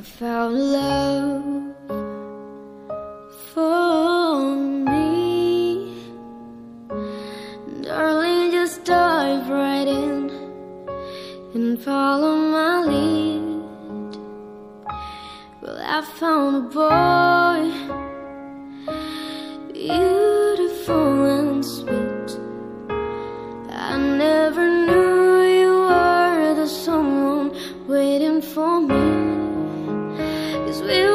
I found love for me. Darling, just dive right in And follow my lead. Well, I found a boy Beautiful and sweet. I never knew you were the someone waiting for me. Cause we